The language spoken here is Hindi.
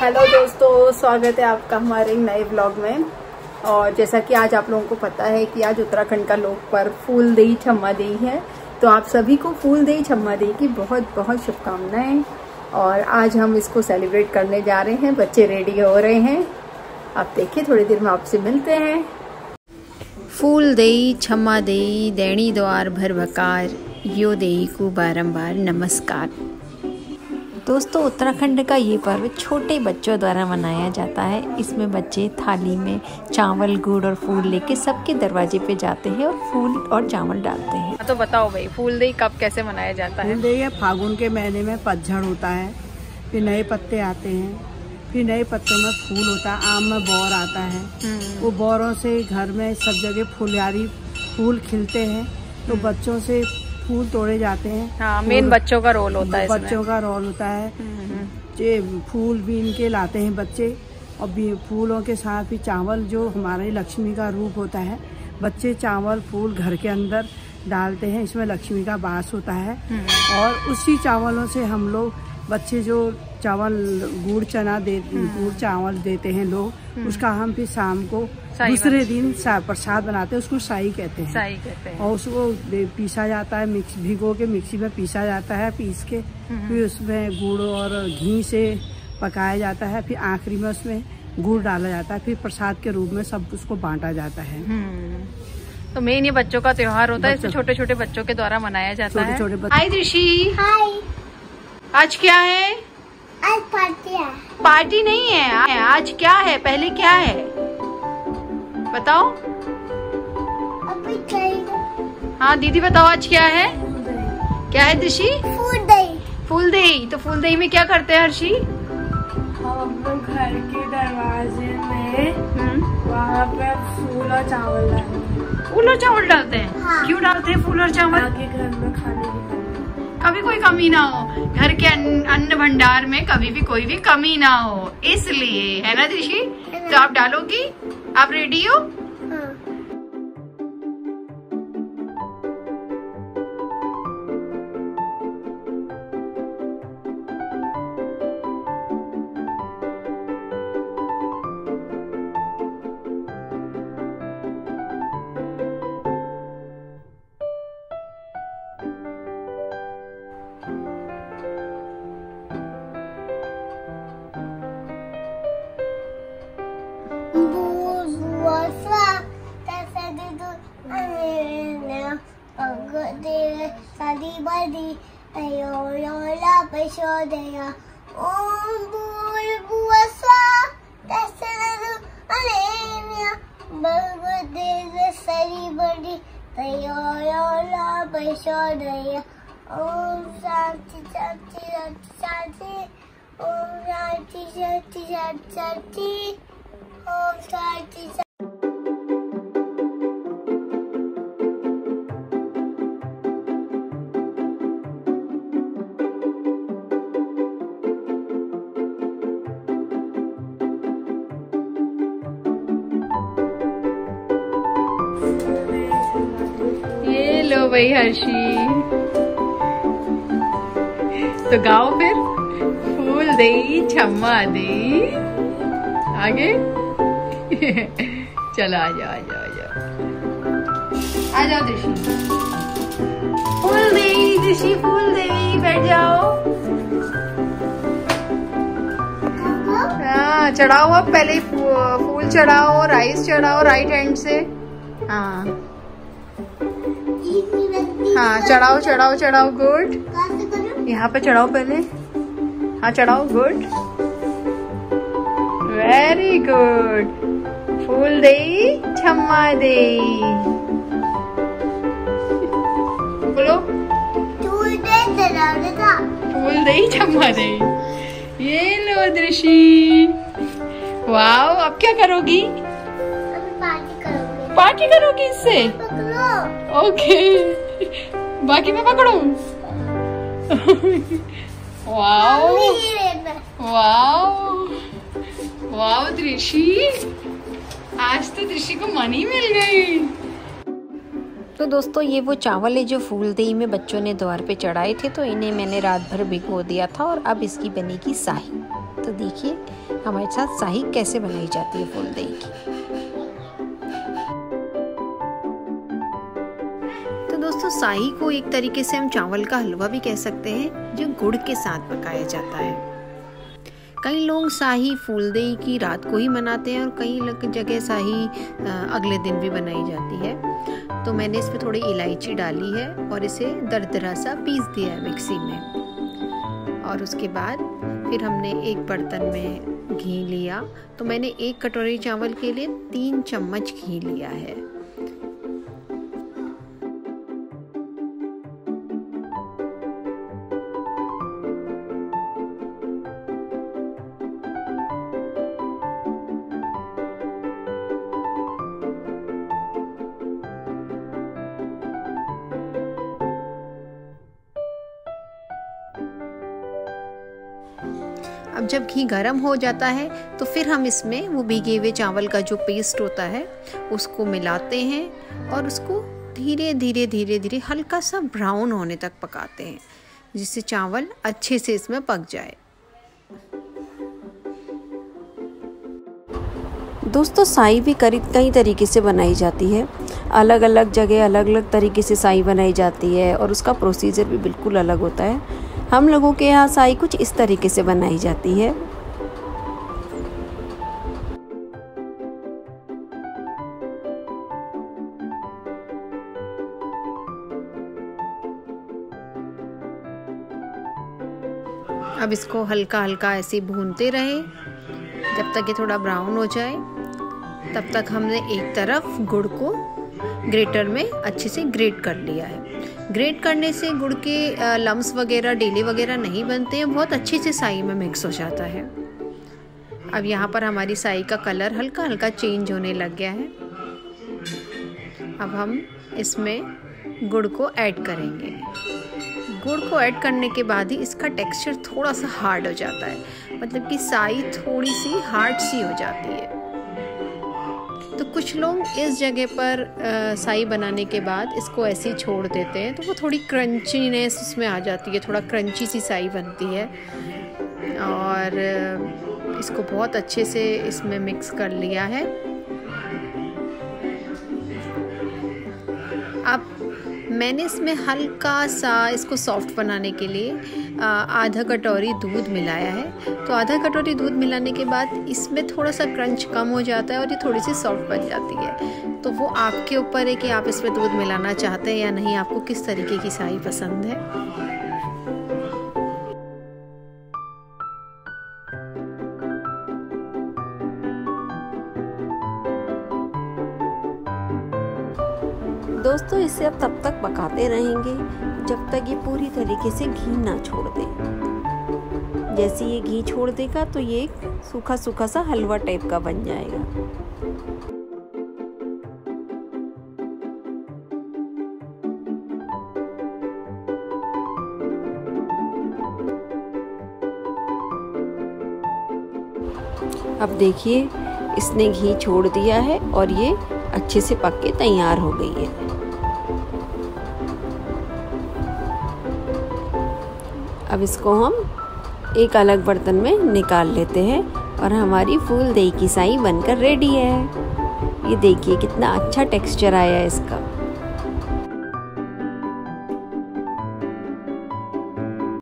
हेलो दोस्तों, स्वागत है आपका हमारे नए ब्लॉग में। और जैसा कि आज आप लोगों को पता है कि आज उत्तराखंड का लोक पर्व फूल दही छम्मा दही है तो आप सभी को फूल दही छम्मा दही की बहुत बहुत शुभकामनाएँ। और आज हम इसको सेलिब्रेट करने जा रहे हैं, बच्चे रेडी हो रहे हैं। आप देखिए, थोड़ी देर में आपसे मिलते हैं। फूल दई, छम्मा दई, दैणी द्वार भर भकार, यो देई को बारम्बार नमस्कार। दोस्तों उत्तराखंड का ये पर्व छोटे बच्चों द्वारा मनाया जाता है इसमें बच्चे थाली में चावल गुड़ और फूल लेके सबके दरवाजे पे जाते हैं और फूल और चावल डालते हैं तो बताओ भाई फूल दही कब कैसे मनाया जाता है फूल दही फागुन के महीने में पतझड़ होता है फिर नए पत्ते आते हैं फिर नए पत्तों में फूल होता है आम में बौर आता है हम्म। वो बौरों से घर में सब जगह फुलयारी फूल खिलते हैं तो हम्म। बच्चों से फूल तोड़े जाते हैं हाँ मेन बच्चों का रोल होता है इसमें। बच्चों का रोल होता है। ये फूल बीन के लाते हैं बच्चे और फूलों के साथ भी चावल जो हमारे लक्ष्मी का रूप होता है बच्चे चावल फूल घर के अंदर डालते हैं इसमें लक्ष्मी का वास होता है हम्म। और उसी चावलों से हम लोग बच्चे जो चावल गुड़ चना दे। गुड़ चावल देते हैं लोग उसका हम फिर शाम को साई दूसरे दिन प्रसाद बनाते हैं उसको साई कहते हैं। सही कहते हैं। और उसको पीसा जाता है मिक्स भिगो के मिक्सी में पीसा जाता है पीस के। हम्म। फिर उसमें गुड़ और घी से पकाया जाता है फिर आखिरी में उसमें गुड़ डाला जाता है फिर प्रसाद के रूप में सब उसको बांटा जाता है। हम्म। तो मेन ये बच्चों का त्योहार होता है इसे छोटे छोटे बच्चों के द्वारा मनाया जाता है। बच्चे- हाय हाय। आज क्या है? आज पार्टी है। पार्टी नहीं है आज क्या है? पहले क्या है? बताओ। अभी हाँ दीदी बताओ आज क्या है? क्या है दृषि फूल दही फूल दही तो फूल दही में क्या करते हैं हर्षी? हम लोग घर के दरवाजे में हम्म, वहाँ पे फूल और चावल डालेंगे फूल और चावल डालते हैं? हाँ। क्यों डालते हैं फूल और चावल? घर में खाने कभी कोई कमी ना हो। घर के अन्न, भंडार में कभी भी कोई भी कमी ना हो। इसलिए है ना दृषि तो आप डालोगी? आप रेडी हो? Om Shanti Shanti Shanti Shanti. Om Shanti Shanti. भाई हर्षी। तो गाओ फिर। फूल दे छम्मा दे आगे। चलो, आ जाओ आ जाओ आ जाओ। आ जाओ दृषि फूल दे दृषि फूल दे बैठ जाओ। हाँ चढ़ाओ अब पहले फूल चढ़ाओ राइस चढ़ाओ राइट हैंड से। हाँ। हाँ चढ़ाओ चढ़ाओ चढ़ाओ गुड। यहाँ पे चढ़ाओ पहले। हाँ चढ़ाओ गुड। वेरी गुड फूल दे छम्मा दे। बोलो। फूल दे छम्मा दे। ये लो दृषि वाओ अब क्या करोगी? पार्टी करोगी। इससे? ओके बाकी मैं पकड़ू? वाओ। वाओ। वाओ आज तो दृषि को मनी मिल गई। तो दोस्तों, ये वो चावल है जो फूल दही में बच्चों ने द्वार पे चढ़ाए थे तो इन्हें मैंने रात भर भिगो दिया था और अब इसकी बनेगी शाही तो देखिए, हमारे साथ शाही कैसे बनाई जाती है फूल दही की। शाही को एक तरीके से हम चावल का हलवा भी कह सकते हैं, जो गुड़ के साथ पकाया जाता है। कई लोग शाही फूलदेई की रात को ही मनाते हैं और कई जगह शाही अगले दिन भी बनाई जाती है। तो मैंने इसमें थोड़ी इलायची डाली है और इसे दरदरा सा पीस दिया है मिक्सी में। और उसके बाद फिर हमने एक बर्तन में घी लिया। तो मैंने एक कटोरी चावल के लिए तीन चम्मच घी लिया है। अब जब घी गर्म हो जाता है तो फिर हम इसमें वो भीगे हुए चावल का जो पेस्ट होता है, उसको मिलाते हैं और उसको धीरे धीरे धीरे धीरे हल्का सा ब्राउन होने तक पकाते हैं, जिससे चावल अच्छे से इसमें पक जाए। दोस्तों, साई भी कई कई तरीके से बनाई जाती है। अलग अलग जगह अलग अलग तरीके से साई बनाई जाती है और उसका प्रोसीजर भी बिल्कुल अलग होता है। हम लोगों के यहाँ साई कुछ इस तरीके से बनाई जाती है। अब इसको हल्का हल्का ऐसे भूनते रहे। जब तक ये थोड़ा ब्राउन हो जाए, तब तक हमने एक तरफ़ गुड़ को ग्रेटर में अच्छे से ग्रेट कर लिया है। ग्रेट करने से गुड़ के लम्स वगैरह, डेली वगैरह नहीं बनते हैं, बहुत अच्छे से साई में मिक्स हो जाता है। अब यहाँ पर हमारी साई का कलर हल्का हल्का चेंज होने लग गया है। अब हम इसमें गुड़ को ऐड करेंगे। गुड़ को ऐड करने के बाद ही इसका टेक्सचर थोड़ा सा हार्ड हो जाता है। मतलब कि साई थोड़ी सी हार्ड सी हो जाती है। तो कुछ लोग इस जगह पर आ, साई बनाने के बाद इसको ऐसे ही छोड़ देते हैं तो वो थोड़ी क्रंचीनेस उसमें आ जाती है थोड़ा क्रंची सी साई बनती है। और इसको बहुत अच्छे से इसमें मिक्स कर लिया है। अब मैंने इसमें हल्का सा इसको सॉफ्ट बनाने के लिए आधा कटोरी दूध मिलाया है। तो आधा कटोरी दूध मिलाने के बाद इसमें थोड़ा सा क्रंच कम हो जाता है और ये थोड़ी सी सॉफ्ट बन जाती है। तो वो आपके ऊपर है कि आप इसमें दूध मिलाना चाहते हैं या नहीं, आपको किस तरीके की साई पसंद है? दोस्तों, इसे अब तब तक पकाते रहेंगे जब तक ये पूरी तरीके से घी ना छोड़ दे। जैसे ये घी छोड़ देगा तो ये सूखा सूखा सा हलवा टाइप का बन जाएगा। अब देखिए, इसने घी छोड़ दिया है और ये अच्छे से पक के तैयार हो गई है। अब इसको हम एक अलग बर्तन में निकाल लेते हैं और हमारी फूल दही की साई बनकर रेडी है। ये देखिए कितना अच्छा टेक्सचर आया है इसका।